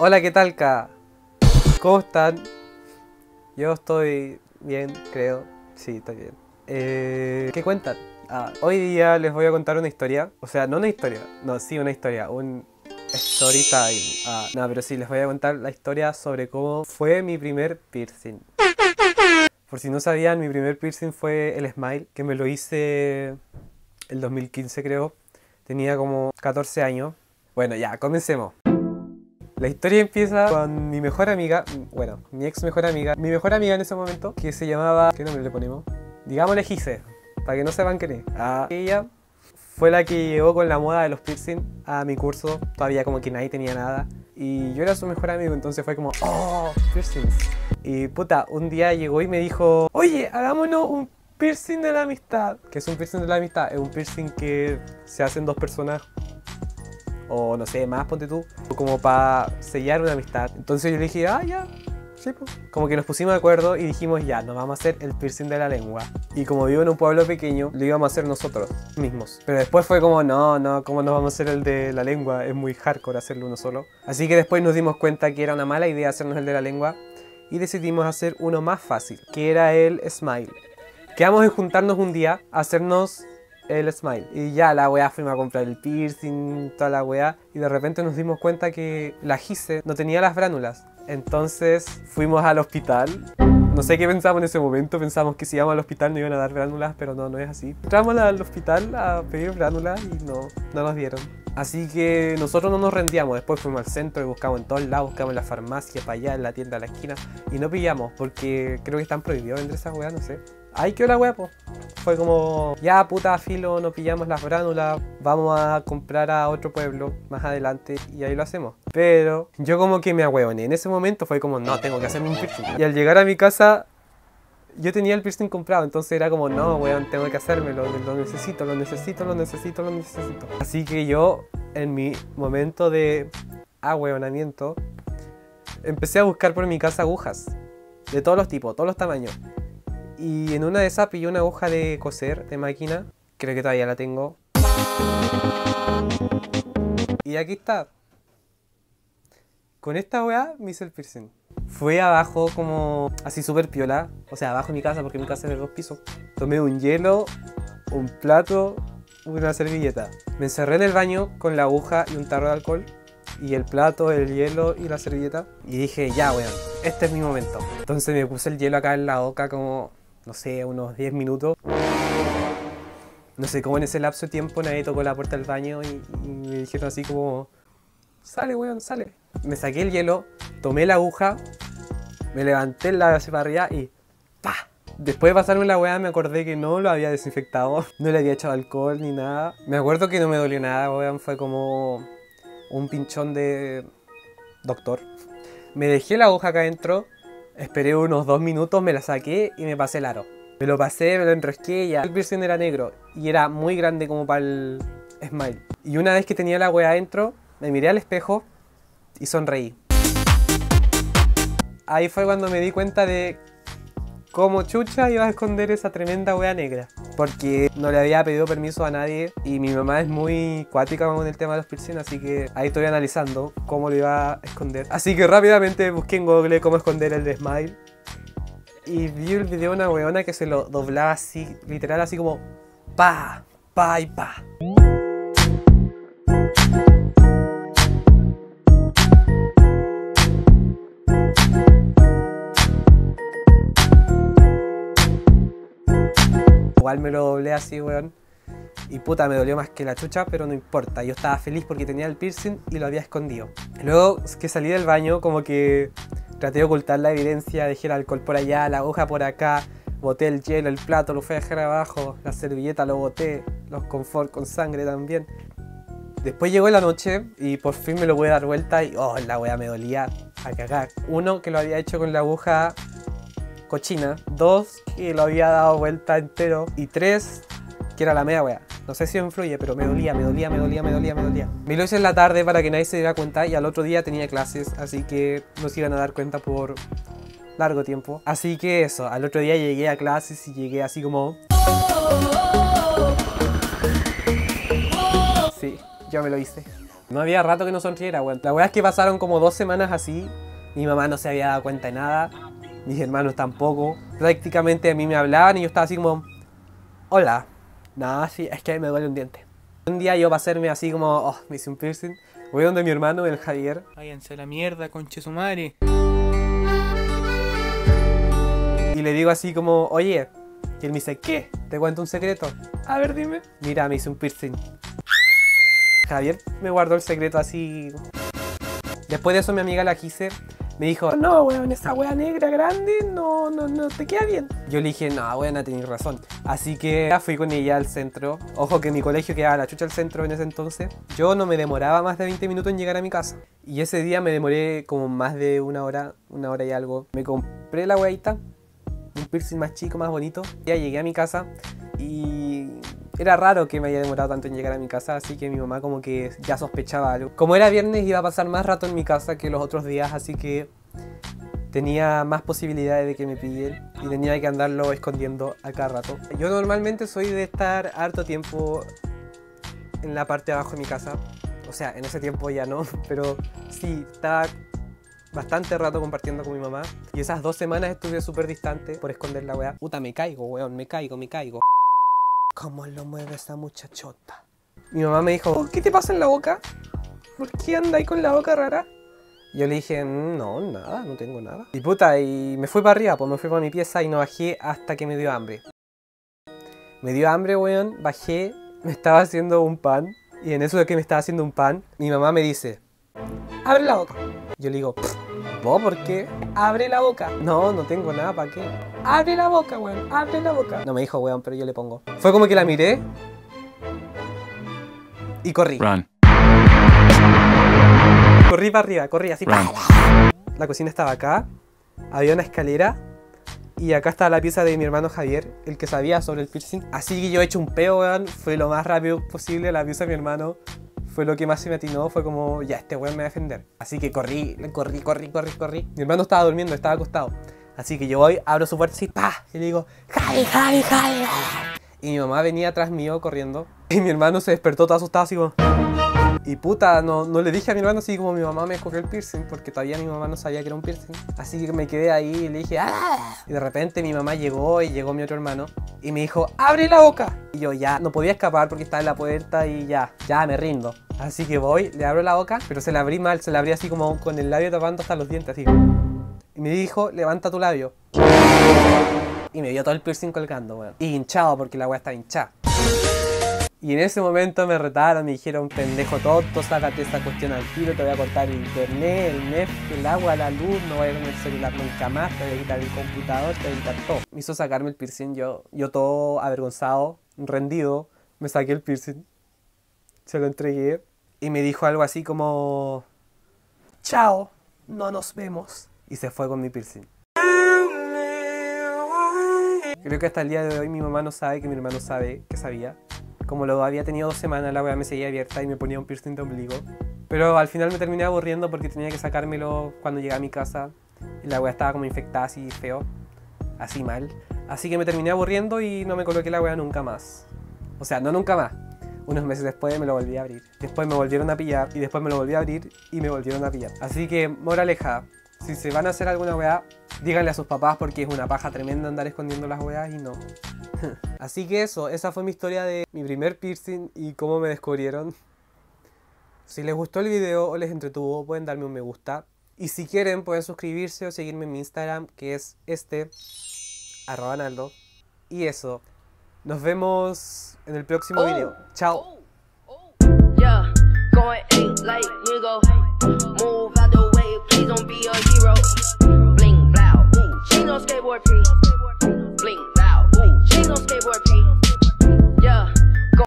Hola, ¿qué tal? ¿Cómo están? Yo estoy bien, creo. Sí, estoy bien. Eh, ¿Qué cuentan? Ah, hoy día les voy a contar una historia. O sea, no una historia. No, sí, una historia. Un story time. Ah, no, pero sí, les voy a contar la historia sobre cómo fue mi primer piercing. Por si no sabían, mi primer piercing fue el Smile, que me lo hice el 2015 creo. Tenía como 14 años. Bueno, ya, comencemos. La historia empieza con mi mejor amiga, bueno, mi ex mejor amiga, mi mejor amiga en ese momento, que se llamaba, ¿qué nombre le ponemos? Digámosle Gise, para que no sepan quién es. Ah, ella fue la que llegó con la moda de los piercing a mi curso, todavía como que nadie tenía nada. Y yo era su mejor amigo, entonces fue como, oh, piercings. Y puta, un día llegó y me dijo, oye, hagámonos un piercing de la amistad. ¿Qué es un piercing de la amistad? Es un piercing que se hacen dos personas o no sé, más, ponte tú, como para sellar una amistad. Entonces yo le dije, ah, ya, sí, pues. Como que nos pusimos de acuerdo y dijimos, ya, nos vamos a hacer el piercing de la lengua. Y como vivo en un pueblo pequeño, lo íbamos a hacer nosotros mismos. Pero después fue como, no, no, ¿cómo nos vamos a hacer el de la lengua? Es muy hardcore hacerlo uno solo. Así que después nos dimos cuenta que era una mala idea hacernos el de la lengua y decidimos hacer uno más fácil, que era el smile. Quedamos en juntarnos un día a hacernos el smile. Y ya la weá fuimos a comprar el piercing, toda la weá. Y de repente nos dimos cuenta que la Gise no tenía las bránulas. Entonces fuimos al hospital. No sé qué pensamos en ese momento, pensamos que si íbamos al hospital nos iban a dar bránulas, pero no, no es así. Entramos al hospital a pedir bránulas y no, no nos dieron. Así que nosotros no nos rendíamos, después fuimos al centro y buscamos en todos lados, buscamos en la farmacia, para allá, en la tienda, a la esquina, y no pillamos, porque creo que están prohibidos vender esas weas, no sé. Ay, qué hora wea, Fue como, ya puta filo, no pillamos las bránulas, vamos a comprar a otro pueblo más adelante y ahí lo hacemos. Pero yo como que me ahueoné, en ese momento fue como, no, tengo que hacerme un piercing. Y al llegar a mi casa yo tenía el piercing comprado, entonces era como, no, weón, tengo que hacérmelo, lo necesito, lo necesito, lo necesito, lo necesito. Así que yo, en mi momento de ahueonamiento, empecé a buscar por mi casa agujas, de todos los tipos, todos los tamaños. Y en una de esas pillé una aguja de coser, de máquina, creo que todavía la tengo. Y aquí está. Con esta weá me hice el piercing. Fue abajo como así súper piola, o sea, abajo de mi casa porque mi casa es de dos pisos. Tomé un hielo, un plato, una servilleta. Me encerré en el baño con la aguja y un tarro de alcohol y el plato, el hielo y la servilleta. Y dije, ya, weón, este es mi momento. Entonces me puse el hielo acá en la boca como, no sé, unos 10 minutos. No sé cómo en ese lapso de tiempo nadie tocó la puerta del baño y, y me dijeron así como, sale, weón, sale. Me saqué el hielo, tomé la aguja, me levanté la para y ¡pa! Después de pasarme la weá me acordé que no lo había desinfectado, no le había echado alcohol ni nada. Me acuerdo que no me dolió nada, weón, fue como un pinchón de doctor. Me dejé la aguja acá adentro, esperé unos dos minutos, me la saqué y me pasé el aro. Me lo pasé, me lo enrosqué y ya. El piercing era negro y era muy grande como para el smile. Y una vez que tenía la weá adentro, me miré al espejo y sonreí. Ahí fue cuando me di cuenta de cómo chucha iba a esconder esa tremenda wea negra. Porque no le había pedido permiso a nadie y mi mamá es muy cuática con el tema de los piercing, así que ahí estoy analizando cómo lo iba a esconder. Así que rápidamente busqué en Google cómo esconder el de Smile. Y vi el video de una weona que se lo doblaba así, literal así como pa, pa y pa. Igual me lo doblé así, weón. Y puta, me dolió más que la chucha, pero no importa. Yo estaba feliz porque tenía el piercing y lo había escondido. Luego que salí del baño, como que traté de ocultar la evidencia, dejé el alcohol por allá, la aguja por acá, boté el hielo, el plato, lo fui a dejar abajo, la servilleta lo boté, los confort con sangre también. Después llegó la noche y por fin me lo a dar vuelta y oh, la wea me dolía a cagar. Uno que lo había hecho con la aguja cochina. Dos, que lo había dado vuelta entero. Y tres, que era la media wea. No sé si influye, pero me dolía, me dolía, me dolía, me dolía, me dolía. Me lo hice en la tarde para que nadie se diera cuenta y al otro día tenía clases, así que no se iban a dar cuenta por largo tiempo. Así que eso, al otro día llegué a clases y llegué así como... Sí, yo me lo hice. No había rato que no sonriera, weón. La weá es que pasaron como dos semanas así. Mi mamá no se había dado cuenta de nada. Mis hermanos tampoco. Prácticamente a mí me hablaban y yo estaba así como... Hola. Nada, sí, es que me duele un diente. Un día yo para hacerme así como... Oh, me hice un piercing. Voy donde mi hermano, el Javier. Váyanse a la mierda, conche su madre. Y le digo así como, oye. Y él me dice, ¿qué? ¿Te cuento un secreto? A ver, dime. Mira, me hice un piercing. Javier me guardó el secreto así. Después de eso mi amiga la quise. Me dijo, no, weón, esa wea negra grande no, no, no te queda bien. Yo le dije, no, weón, tenés razón. Así que fui con ella al centro. Ojo que mi colegio quedaba la chucha al centro en ese entonces. Yo no me demoraba más de 20 minutos en llegar a mi casa. Y ese día me demoré como más de una hora, una hora y algo. Me compré la weadita, un piercing más chico, más bonito. Ya llegué a mi casa y era raro que me haya demorado tanto en llegar a mi casa, así que mi mamá como que ya sospechaba algo. Como era viernes iba a pasar más rato en mi casa que los otros días, así que tenía más posibilidades de que me pillen y tenía que andarlo escondiendo a cada rato. Yo normalmente soy de estar harto tiempo en la parte de abajo de mi casa. O sea, en ese tiempo ya no, pero sí, estaba bastante rato compartiendo con mi mamá. Y esas dos semanas estuve súper distante por esconder la weá. Puta, me caigo, weón, me caigo, me caigo. ¿Cómo lo mueve esa muchachota? Mi mamá me dijo, "Oh, ¿qué te pasa en la boca? ¿Por qué anda ahí con la boca rara? Yo le dije, "Mm, no, nada, no tengo nada. Y puta, y me fui para arriba, pues me fui para mi pieza y no bajé hasta que me dio hambre. Me dio hambre, weón, bajé, me estaba haciendo un pan. Y en eso de que me estaba haciendo un pan, mi mamá me dice, abre la boca. Yo le digo, ¿vos por qué? Abre la boca. No, no tengo nada, ¿para qué? Abre la boca, weón, abre la boca. No me dijo, weón, pero yo le pongo. Fue como que la miré y corrí. Run. Corrí para arriba, corrí así. Run. La cocina estaba acá, había una escalera y acá estaba la pieza de mi hermano Javier, el que sabía sobre el piercing. Así que yo he hecho un peo, weón, fue lo más rápido posible a la pieza de mi hermano. Fue lo que más se me atinó, fue como, ya, este weón me va a defender. Así que corrí, corrí, corrí, corrí, corrí. Mi hermano estaba durmiendo, estaba acostado. Así que yo voy, abro su puerta así, pa, y le digo, Javi, Javi, Javi. Y mi mamá venía atrás mío corriendo. Y mi hermano se despertó todo asustado, así como... Y puta, no, no le dije a mi hermano así como mi mamá me escogió el piercing, porque todavía mi mamá no sabía que era un piercing. Así que me quedé ahí y le dije, ¡ah! Y de repente mi mamá llegó y llegó mi otro hermano y me dijo, ¡abre la boca! Y yo ya no podía escapar porque estaba en la puerta y ya, ya me rindo. Así que voy, le abro la boca, pero se la abrí mal, se la abrí así como con el labio tapando hasta los dientes, así. Y me dijo, levanta tu labio. Y me vio todo el piercing colgando, weón. Y hinchado porque la weá estaba hinchada. Y en ese momento me retaron, me dijeron, pendejo tonto, sácate esta cuestión al tiro, te voy a cortar el internet, el net, el agua, la luz, no voy a tener celular nunca más, te voy a quitar el computador, te voy a quitar todo. Me hizo sacarme el piercing, yo, yo todo avergonzado, rendido, me saqué el piercing, se lo entregué y me dijo algo así como, chao, no nos vemos. Y se fue con mi piercing. Creo que hasta el día de hoy mi mamá no sabe que mi hermano sabe que sabía. Como lo había tenido dos semanas, la weá me seguía abierta y me ponía un piercing de ombligo. Pero al final me terminé aburriendo porque tenía que sacármelo cuando llegué a mi casa. La weá estaba como infectada así feo. Así mal. Así que me terminé aburriendo y no me coloqué la weá nunca más. O sea, no nunca más. Unos meses después me lo volví a abrir. Después me volvieron a pillar y después me lo volví a abrir y me volvieron a pillar. Así que, moraleja, si se van a hacer alguna weá, díganle a sus papás porque es una paja tremenda andar escondiendo las weas y no. Así que eso, esa fue mi historia de mi primer piercing y cómo me descubrieron. Si les gustó el video o les entretuvo, pueden darme un me gusta. Y si quieren, pueden suscribirse o seguirme en mi Instagram, que es este, arroba Naldo. Y eso, nos vemos en el próximo video. Chao. Yeah, going eight like nigga. Move out the way, please don't be a hero. Bling blow, ooh, she no skateboard P.